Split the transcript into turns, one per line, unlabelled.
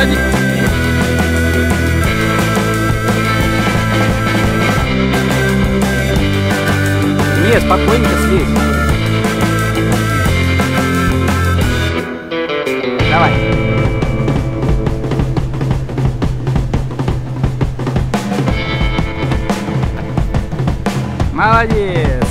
ради. Не, спокойненько слезь. Давай. Молодец.